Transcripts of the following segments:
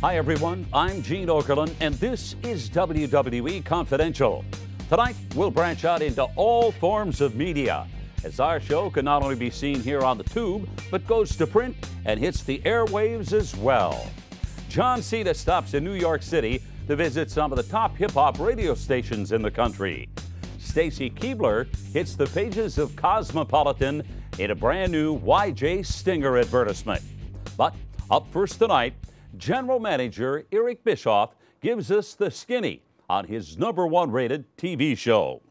Hi, everyone. I'm Gene Okerlund, and this is WWE Confidential. Tonight, we'll branch out into all forms of media, as our show can not only be seen here on the tube, but goes to print and hits the airwaves as well. John Cena stops in New York City to visit some of the top hip hop radio stations in the country. Stacy Keibler hits the pages of Cosmopolitan in a brand new YJ Stinger advertisement. But up first tonight, General Manager Eric Bischoff gives us the skinny on his number one rated TV show.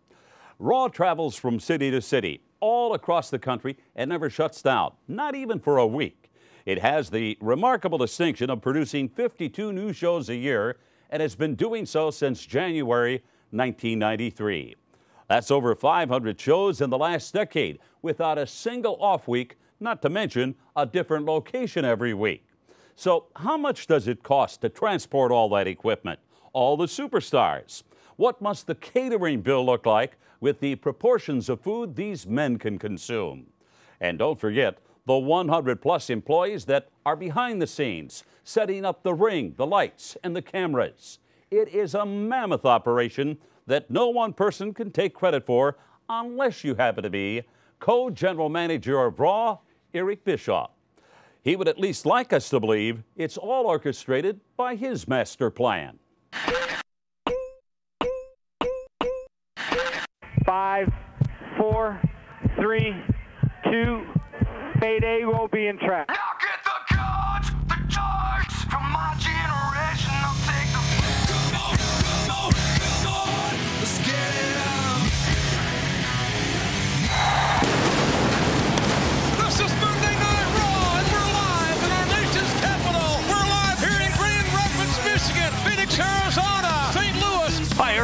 Raw travels from city to city, all across the country, and never shuts down, not even for a week. It has the remarkable distinction of producing 52 new shows a year and has been doing so since January 1993. That's over 500 shows in the last decade without a single off week, not to mention a different location every week. So, how much does it cost to transport all that equipment, all the superstars? What must the catering bill look like with the proportions of food these men can consume? And don't forget the 100 plus employees that are behind the scenes, setting up the ring, the lights, and the cameras. It is a mammoth operation that no one person can take credit for unless you happen to be co general manager of Raw, Eric Bischoff. He would at least like us to believe it's all orchestrated by his master plan. Five, four, three, two, Mayday will be in track.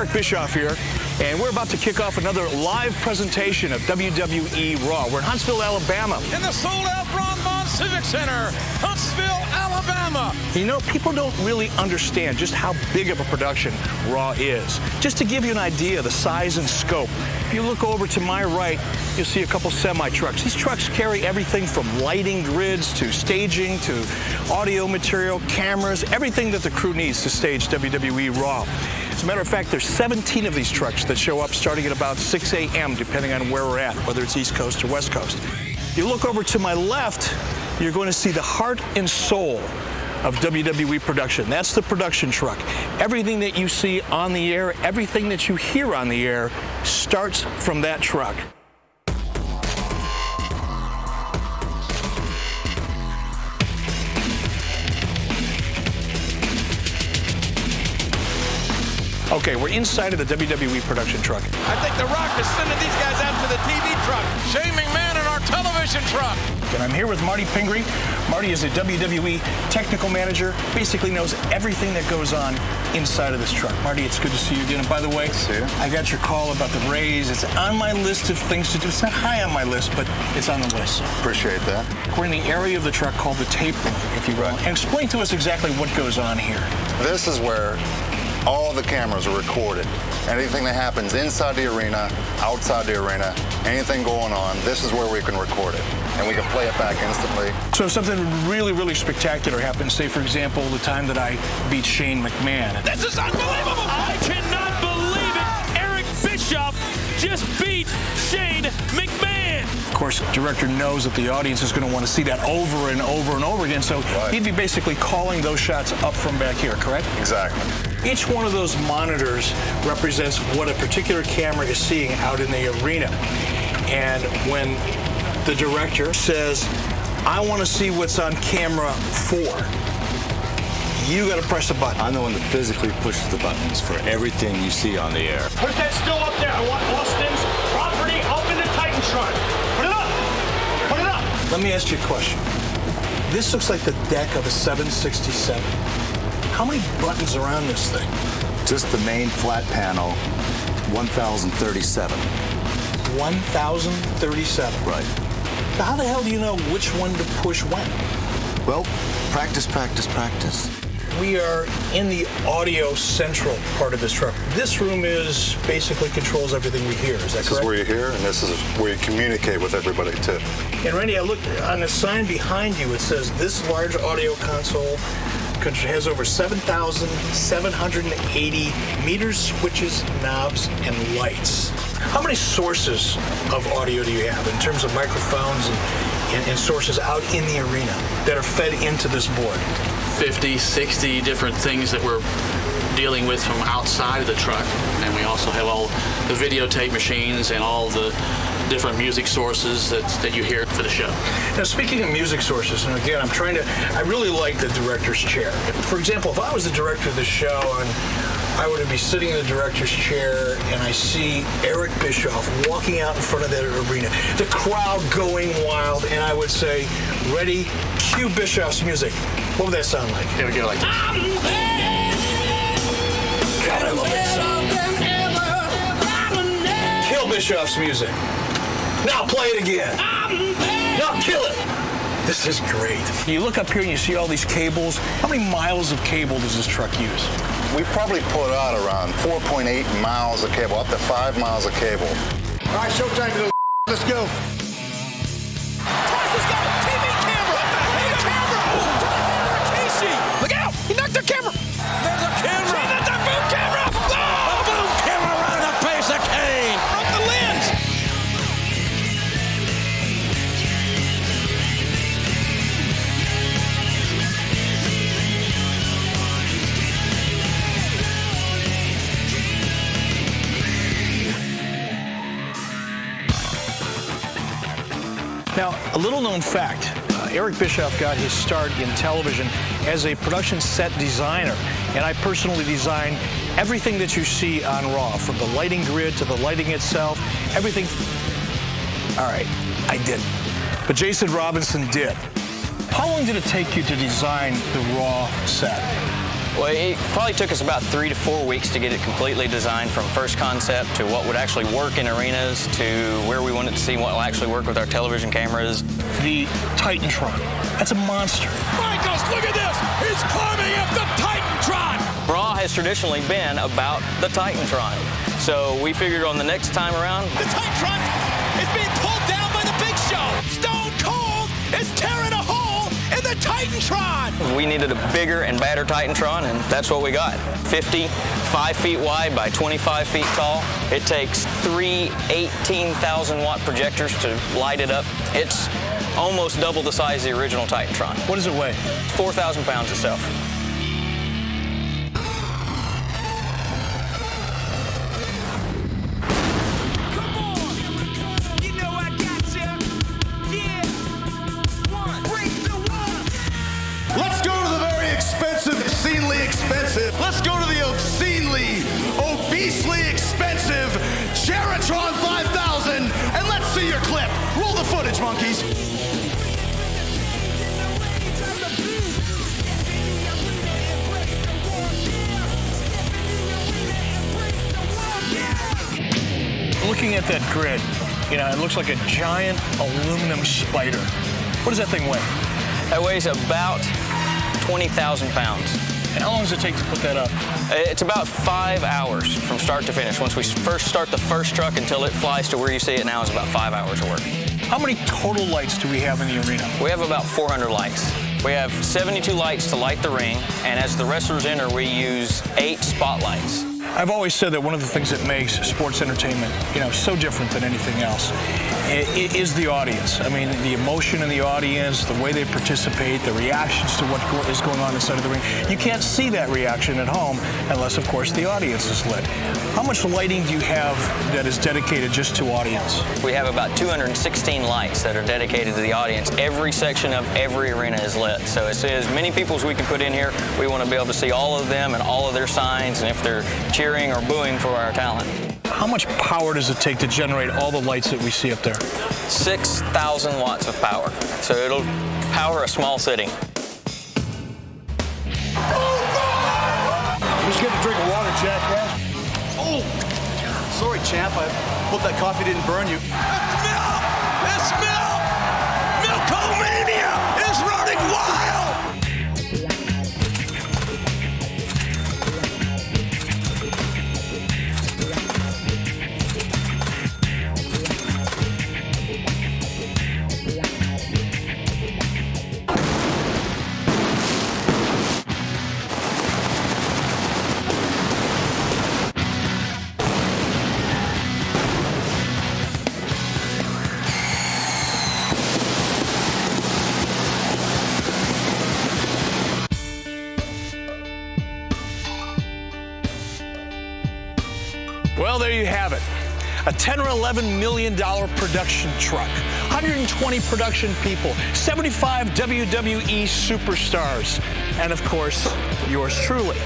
Eric Bischoff here, and we're about to kick off another live presentation of WWE Raw. We're in Huntsville, Alabama. In the sold-out Ron Civic Center, Huntsville, Alabama. You know, people don't really understand just how big of a production Raw is. Just to give you an idea of the size and scope, if you look over to my right, you'll see a couple semi-trucks. These trucks carry everything from lighting grids to staging to audio material, cameras, everything that the crew needs to stage WWE Raw. As a matter of fact, there's 17 of these trucks that show up starting at about 6 a.m., depending on where we're at, whether it's East Coast or West Coast. You look over to my left, you're going to see the heart and soul of WWE production. That's the production truck. Everything that you see on the air, everything that you hear on the air starts from that truck. Okay, we're inside of the WWE production truck. I think The Rock is sending these guys out to the TV truck. Shane McMahon in our television truck. And I'm here with Marty Pingree. Marty is a WWE technical manager, basically knows everything that goes on inside of this truck. Marty, it's good to see you again. And by the way, I got your call about the raise. It's on my list of things to do. It's not high on my list, but it's on the list. Appreciate that. We're in the area of the truck called the tape room, if you will. And explain to us exactly what goes on here. This is where all the cameras are recorded. Anything that happens inside the arena, outside the arena, anything going on, this is where we can record it. And we can play it back instantly. So if something really, really spectacular happens, say, for example, the time that I beat Shane McMahon, This is unbelievable. I cannot believe it. Eric Bischoff just beat Shane McMahon. Of course, director knows that the audience is going to want to see that over and over and over again. So Right. he'd be basically calling those shots up from back here, correct? Exactly. Each one of those monitors represents what a particular camera is seeing out in the arena. And when the director says, I want to see what's on camera four, you got to press a button. I'm the one that physically pushes the buttons for everything you see on the air. Put that still up there. I want Austin's property up in the Titantron. Put it up. Put it up. Let me ask you a question. This looks like the deck of a 767. How many buttons are on this thing? Just the main flat panel, 1037. 1,037. Right. So how the hell do you know which one to push when? Well, practice, practice, practice. We are in the audio central part of this truck. This room is basically controls everything we hear. Is that This correct? is where you hear, and this is where you communicate with everybody too. And Randy, I looked on the sign behind you. It says this large audio console country has over 7,780 meters, switches, knobs, and lights. How many sources of audio do you have in terms of microphones and, and, and sources out in the arena that are fed into this board? 50, 60 different things that we're dealing with from outside of the truck. And we also have all the videotape machines and all the different music sources that, that you hear for the show. Now, speaking of music sources, and again, I'm trying to, I really like the director's chair. For example, if I was the director of the show and I were to be sitting in the director's chair and I see Eric Bischoff walking out in front of that arena, the crowd going wild, and I would say, ready, cue Bischoff's music. What would that sound like? It would go like this. God, I love that song. Kill Bischoff's music. Now play it again. Now kill it. This is great. You look up here and you see all these cables. How many miles of cable does this truck use? We probably put out around 4.8 miles of cable, up to five miles of cable. All right, showtime, little let's go. Now, a little known fact uh, Eric Bischoff got his start in television as a production set designer, and I personally design everything that you see on Raw, from the lighting grid to the lighting itself, everything. All right, I didn't. But Jason Robinson did. How long did it take you to design the Raw set? Well, it probably took us about three to four weeks to get it completely designed from first concept to what would actually work in arenas to where we wanted to see what will actually work with our television cameras. The Titantron. That's a monster. Michaels, look at this! He's climbing up the Titantron! Raw has traditionally been about the Titantron. So we figured on the next time around, The Titantron is being pulled down by the Big Show! Stone Cold is tearing Titantron! we needed a bigger and badder Titantron, and that's what we got. 50, 5 feet wide by 25 feet tall. It takes three 18,000 watt projectors to light it up. It's almost double the size of the original Titantron. What does it weigh? 4,000 pounds itself. Monkeys. Looking at that grid, you know, it looks like a giant aluminum spider. What does that thing weigh? That weighs about 20,000 pounds. And how long does it take to put that up? It's about five hours from start to finish. Once we first start the first truck until it flies to where you see it now is about five hours of work. How many total lights do we have in the arena? We have about 400 lights. We have 72 lights to light the ring, and as the wrestlers enter, we use eight spotlights. I've always said that one of the things that makes sports entertainment, you know, so different than anything else i- i- is the audience. I mean, the emotion in the audience, the way they participate, the reactions to what is going on inside of the ring. You can't see that reaction at home unless, of course, the audience is lit. How much lighting do you have that is dedicated just to audience? We have about 216 lights that are dedicated to the audience. Every section of every arena is lit. So as many people as we can put in here, we want to be able to see all of them and all of their signs and if they're cheering or booing for our talent. How much power does it take to generate all the lights that we see up there? 6,000 watts of power. So it'll power a small city. Just get a drink of water, jackass. Oh, sorry, champ. I hope that coffee didn't burn you. It's Mill! Milkomania is running wild! A 10 or 11 million dollar production truck, 120 production people, 75 WWE superstars, and of course, yours truly.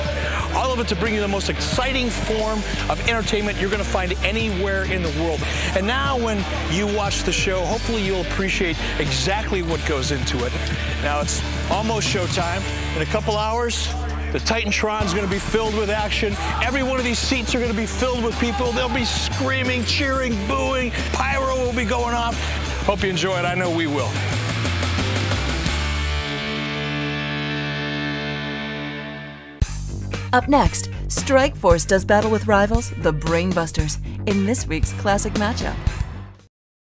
All of it to bring you the most exciting form of entertainment you're going to find anywhere in the world. And now, when you watch the show, hopefully you'll appreciate exactly what goes into it. Now, it's almost showtime. In a couple hours, the Titantron's going to be filled with action. Every one of these seats are going to be filled with people. They'll be screaming, cheering, booing. Pyro will be going off. Hope you enjoy it. I know we will. Up next, Strike Force does battle with rivals, the Brainbusters, in this week's classic matchup.